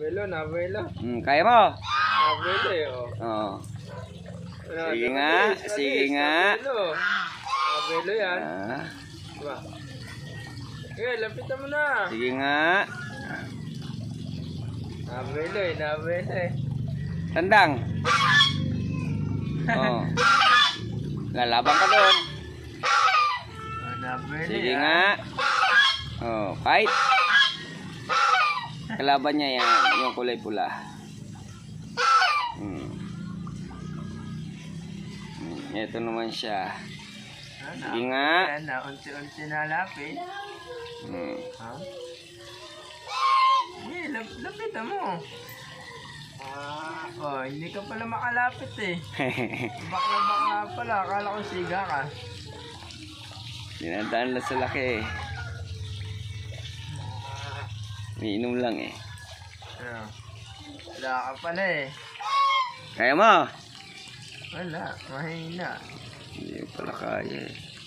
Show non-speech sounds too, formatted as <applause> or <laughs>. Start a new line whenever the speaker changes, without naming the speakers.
Abuelo, nabuelo.
Hmm, kaya mo?
Abuelo eh, oh.
Oo.
Ano,
Sige nga,
alis,
sige nga.
Abuelo. Abuelo yan.
Ah,
Diba? Okay, lapitan mo na.
sige nga.
Nabuelo eh, nabuelo eh.
Tandang. <laughs> Oo. Lalaban ka doon.
Ah,
Sige
yan.
nga. Oh, fight. Kalaban niya yan, yung kulay pula. Hmm. Hmm, Ito naman siya. Sige nga.
Na, unti-unti na lapit.
Hmm.
Ha? Sige, lap lapitan mo. Ah, oh, hindi ka pala makalapit eh. <laughs> Bakla bakla pala, akala ko siga ka.
Dinadaan lang sa laki eh. Iniinom lang eh.
Ano? Wala ka pala eh.
Kaya mo?
Wala, mahina.
Hindi pala kaya eh.